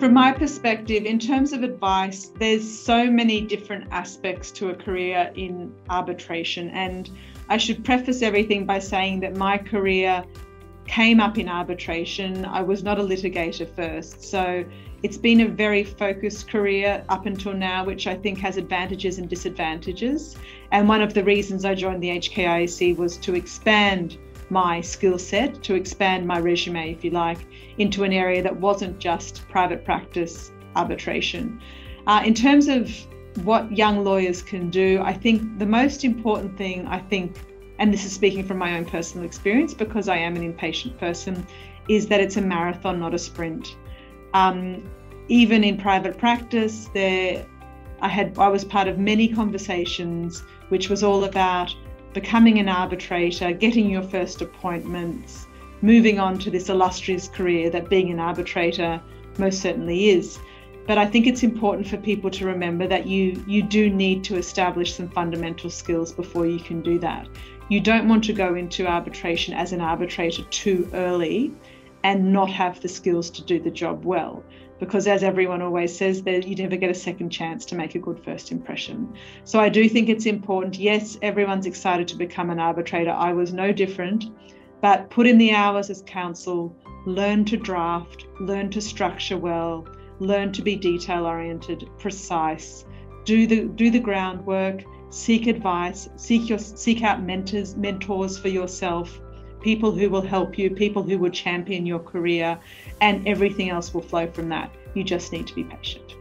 From my perspective, in terms of advice, there's so many different aspects to a career in arbitration. And I should preface everything by saying that my career came up in arbitration. I was not a litigator first. So it's been a very focused career up until now, which I think has advantages and disadvantages. And one of the reasons I joined the HKIAC was to expand my skill set, to expand my resume, if you like, into an area that wasn't just private practice arbitration. Uh, in terms of what young lawyers can do, I think the most important thing, I think, and this is speaking from my own personal experience because I am an impatient person, is that it's a marathon, not a sprint. Um, even in private practice, there I had I was part of many conversations which was all about becoming an arbitrator, getting your first appointments, moving on to this illustrious career that being an arbitrator most certainly is. But I think it's important for people to remember that you you do need to establish some fundamental skills before you can do that. You don't want to go into arbitration as an arbitrator too early and not have the skills to do the job well because as everyone always says that you never get a second chance to make a good first impression. So i do think it's important. Yes everyone's excited to become an arbitrator. I was no different. But put in the hours as counsel learn to draft learn to structure well learn to be detail oriented precise. Do the do the groundwork seek advice seek your seek out mentors mentors for yourself people who will help you, people who will champion your career, and everything else will flow from that. You just need to be patient.